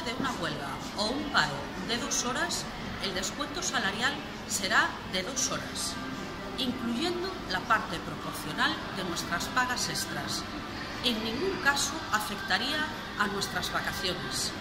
de una huelga o un paro de dos horas, el descuento salarial será de dos horas, incluyendo la parte proporcional de nuestras pagas extras. En ningún caso afectaría a nuestras vacaciones.